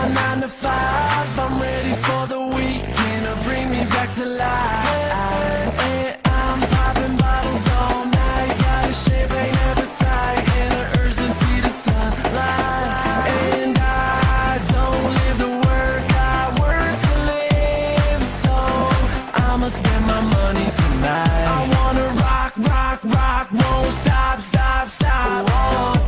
my nine to five. I'm ready for the weekend to bring me back to life. And I'm popping bottles all night. Got appetite and sunlight. And I don't live work, I work to live. So my money tonight. I wanna rock, rock, rock, won't stop, stop, stop. Whoa,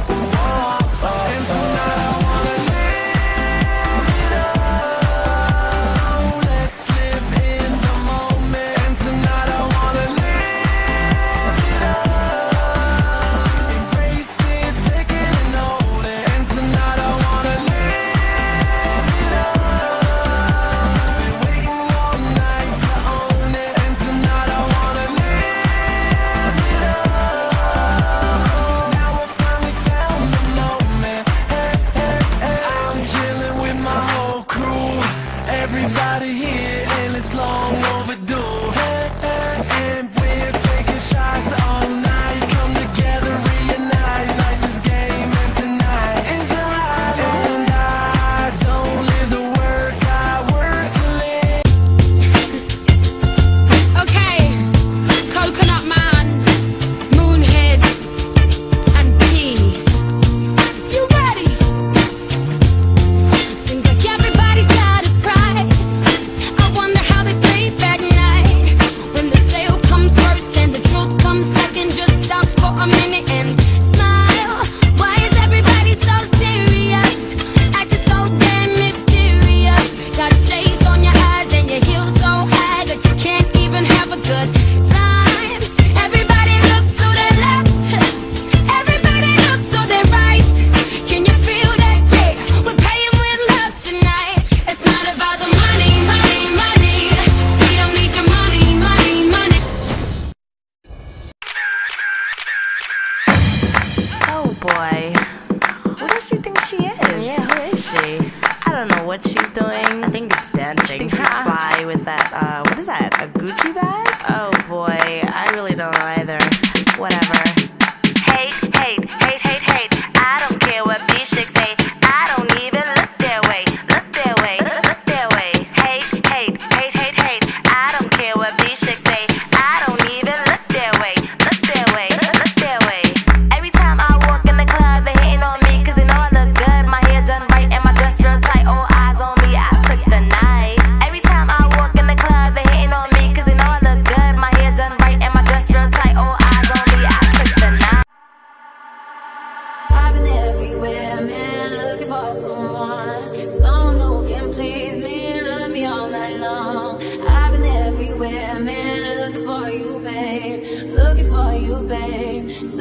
Yeah, who is she? I don't know what she's doing. I think it's dancing. She thinks she's fly with that, uh, what is that? A Gucci bag? Oh boy, I really don't know either. Whatever. Hate, hate, hate, hate, hate. I don't care what these chicks say.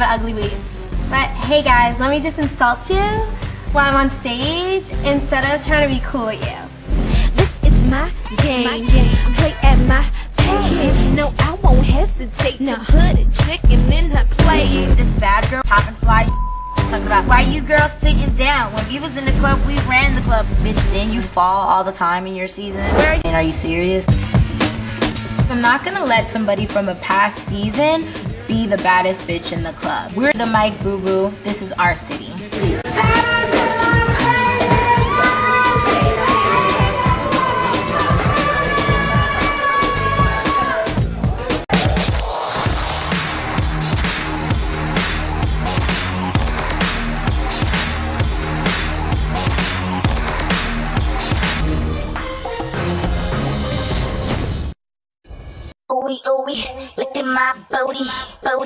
Have an ugly weave. But hey guys, let me just insult you while I'm on stage instead of trying to be cool with you. This is my game. Play at my pace. No, I won't hesitate to put a chicken in her place. This bad girl popping fly talking about why you girls sitting down when we was in the club we ran the club bitch then you fall all the time in your season where are you, and are you serious i'm not gonna let somebody from a past season be the baddest bitch in the club. We're the mike boo boo. This is our city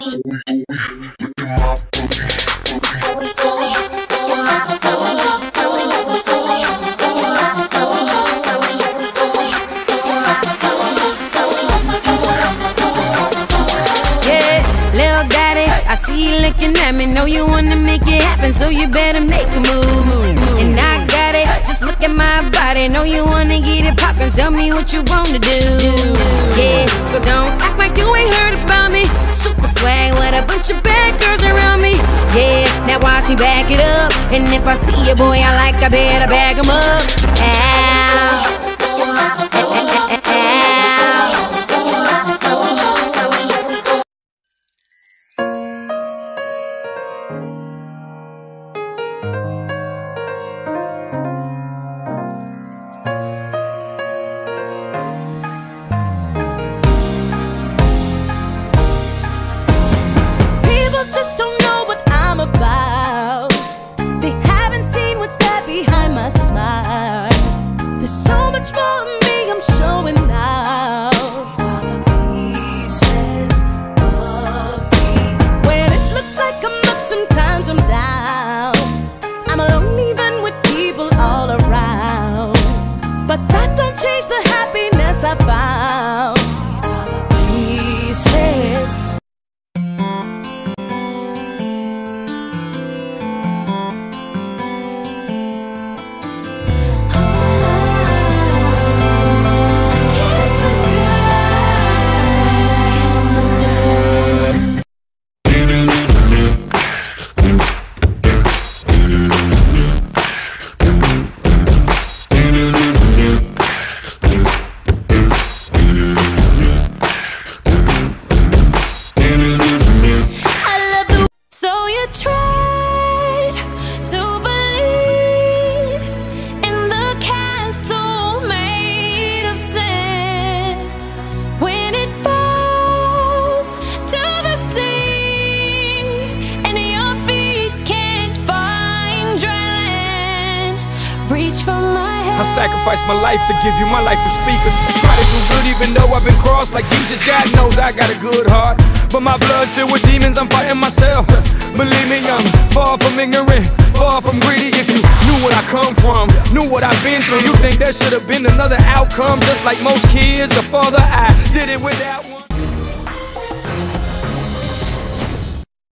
I see you looking at me. Know you wanna make it happen, so you better make a move. And I got it, just look at my body. Know you wanna get it poppin', tell me what you wanna do. Yeah, so don't act like you ain't heard about me. Super swag with a bunch of bad girls around me. Yeah, now watch me back it up. And if I see a boy I like, I better bag him up. Ow. I sacrificed my life to give you my life for speakers. Try to do good even though I've been crossed like Jesus. God knows I got a good heart. But my blood's filled with demons, I'm fighting myself. Believe me, I'm far from ignorant, far from greedy. If you knew where I come from, knew what I've been through, you think there should have been another outcome. Just like most kids, a father, I did it without one.